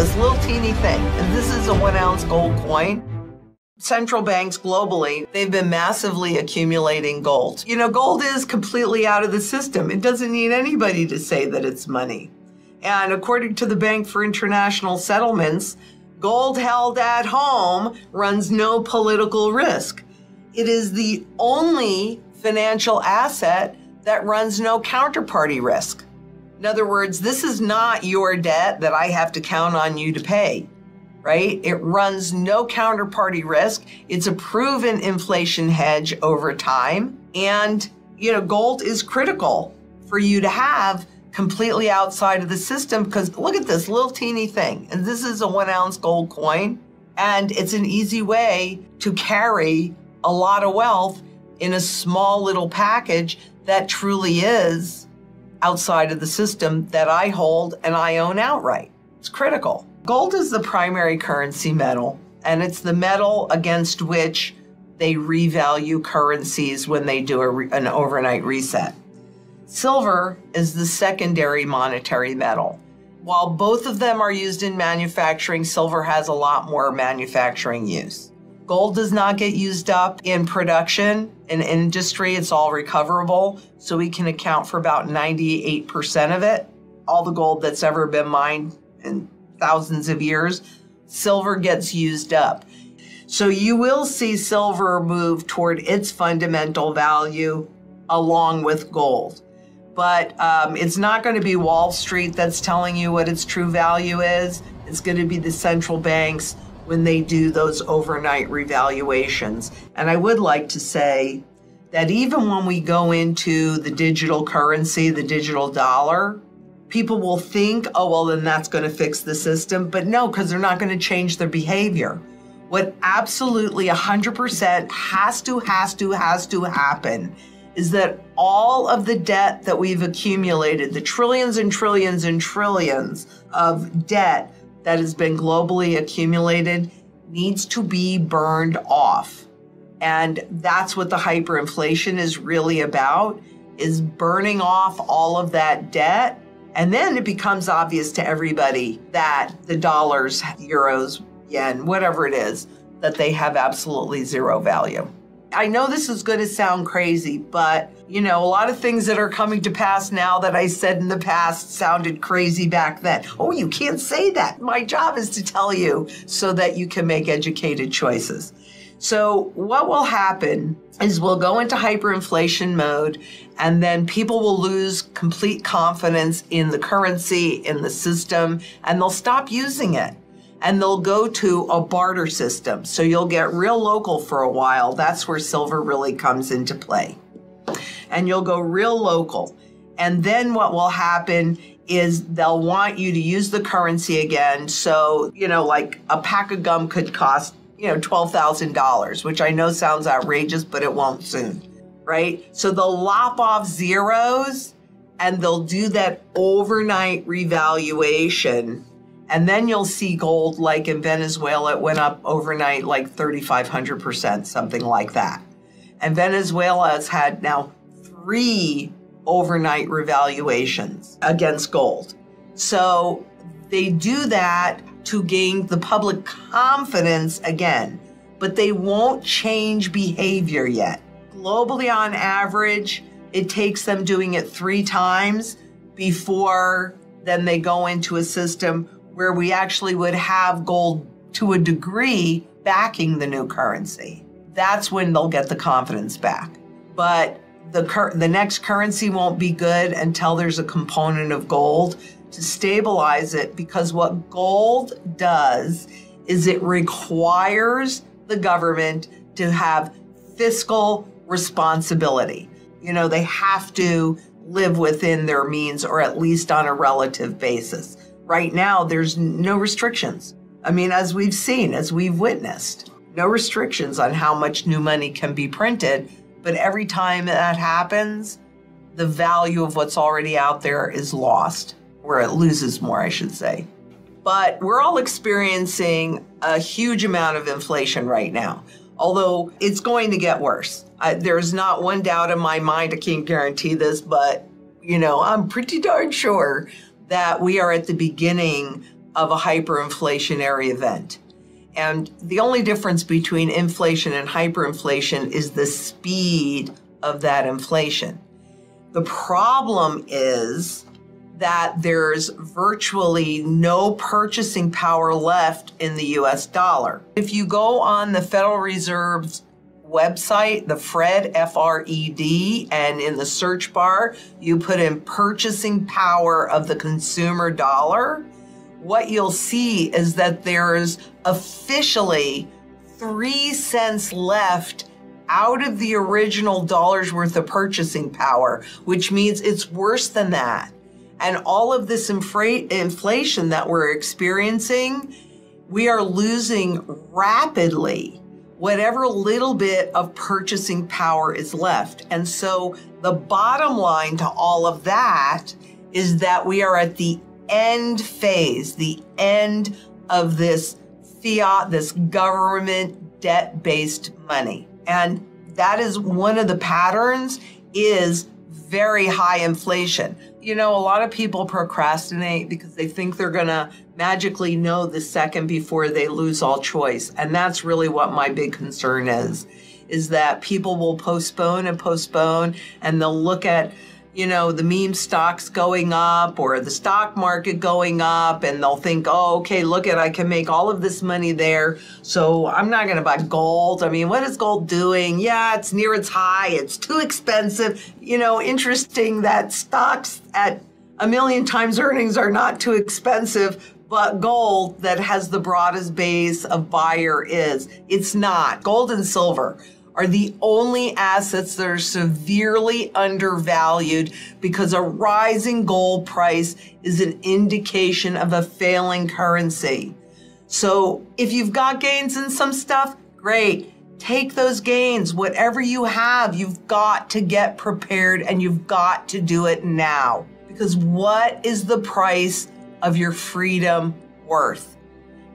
this little teeny thing. And this is a one ounce gold coin. Central banks globally, they've been massively accumulating gold. You know, gold is completely out of the system. It doesn't need anybody to say that it's money. And according to the Bank for International Settlements, gold held at home runs no political risk. It is the only financial asset that runs no counterparty risk. In other words, this is not your debt that I have to count on you to pay, right? It runs no counterparty risk. It's a proven inflation hedge over time. And, you know, gold is critical for you to have completely outside of the system because look at this little teeny thing. And this is a one ounce gold coin. And it's an easy way to carry a lot of wealth in a small little package that truly is outside of the system that I hold and I own outright. It's critical. Gold is the primary currency metal, and it's the metal against which they revalue currencies when they do re- an overnight reset. Silver is the secondary monetary metal. While both of them are used in manufacturing, silver has a lot more manufacturing use. Gold does not get used up in production. In industry, it's all recoverable. So we can account for about 98% of it. All the gold that's ever been mined in thousands of years, silver gets used up. So you will see silver move toward its fundamental value along with gold. But um, it's not going to be Wall Street that's telling you what its true value is. It's going to be the central banks when they do those overnight revaluations. And I would like to say that even when we go into the digital currency, the digital dollar, people will think, oh, well, then that's going to fix the system. But no, because they're not going to change their behavior. What absolutely 100% has to, has to, has to happen is that all of the debt that we've accumulated, the trillions and trillions and trillions of debt that has been globally accumulated needs to be burned off. And that's what the hyperinflation is really about is burning off all of that debt. And then it becomes obvious to everybody that the dollars, euros, yen, whatever it is, that they have absolutely zero value. I know this is going to sound crazy, but you know, a lot of things that are coming to pass now that I said in the past sounded crazy back then. Oh, you can't say that. My job is to tell you so that you can make educated choices. So, what will happen is we'll go into hyperinflation mode, and then people will lose complete confidence in the currency, in the system, and they'll stop using it and they'll go to a barter system. So you'll get real local for a while. That's where silver really comes into play. And you'll go real local. And then what will happen is they'll want you to use the currency again. So, you know, like a pack of gum could cost, you know, $12,000, which I know sounds outrageous, but it won't soon, right? So they'll lop off zeros and they'll do that overnight revaluation and then you'll see gold, like in Venezuela, it went up overnight like 3,500%, something like that. And Venezuela has had now three overnight revaluations against gold. So they do that to gain the public confidence again, but they won't change behavior yet. Globally, on average, it takes them doing it three times before then they go into a system where we actually would have gold to a degree backing the new currency. That's when they'll get the confidence back. But the cur- the next currency won't be good until there's a component of gold to stabilize it because what gold does is it requires the government to have fiscal responsibility. You know, they have to live within their means or at least on a relative basis right now, there's no restrictions. I mean, as we've seen, as we've witnessed, no restrictions on how much new money can be printed. But every time that happens, the value of what's already out there is lost, or it loses more, I should say. But we're all experiencing a huge amount of inflation right now, although it's going to get worse. I, there's not one doubt in my mind, I can't guarantee this, but you know, I'm pretty darn sure that we are at the beginning of a hyperinflationary event. And the only difference between inflation and hyperinflation is the speed of that inflation. The problem is that there's virtually no purchasing power left in the US dollar. If you go on the Federal Reserve's website, the FRED, F R E D, and in the search bar, you put in purchasing power of the consumer dollar, what you'll see is that there's officially three cents left out of the original dollar's worth of purchasing power, which means it's worse than that. And all of this infra- inflation that we're experiencing, we are losing rapidly whatever little bit of purchasing power is left. And so the bottom line to all of that is that we are at the end phase, the end of this fiat, this government debt based money. And that is one of the patterns is very high inflation. You know, a lot of people procrastinate because they think they're going to magically know the second before they lose all choice. And that's really what my big concern is is that people will postpone and postpone and they'll look at you know, the meme stocks going up or the stock market going up, and they'll think, oh, okay, look at, I can make all of this money there. So I'm not going to buy gold. I mean, what is gold doing? Yeah, it's near its high. It's too expensive. You know, interesting that stocks at a million times earnings are not too expensive, but gold that has the broadest base of buyer is. It's not. Gold and silver are the only assets that are severely undervalued because a rising gold price is an indication of a failing currency. So if you've got gains in some stuff, great. Take those gains. Whatever you have, you've got to get prepared and you've got to do it now. Because what is the price of your freedom worth?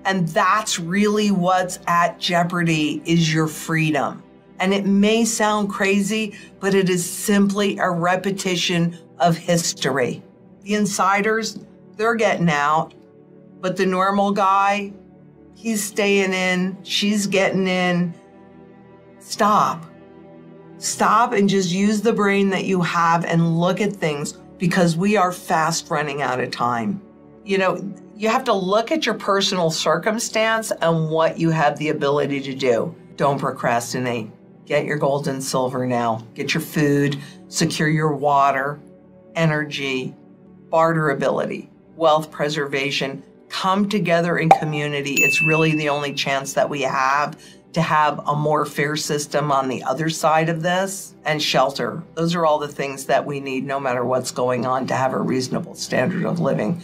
And that's really what's at jeopardy is your freedom. And it may sound crazy, but it is simply a repetition of history. The insiders, they're getting out, but the normal guy, he's staying in, she's getting in. Stop. Stop and just use the brain that you have and look at things because we are fast running out of time. You know, you have to look at your personal circumstance and what you have the ability to do. Don't procrastinate. Get your gold and silver now. Get your food, secure your water, energy, barterability, wealth preservation. Come together in community. It's really the only chance that we have to have a more fair system on the other side of this and shelter. Those are all the things that we need no matter what's going on to have a reasonable standard of living.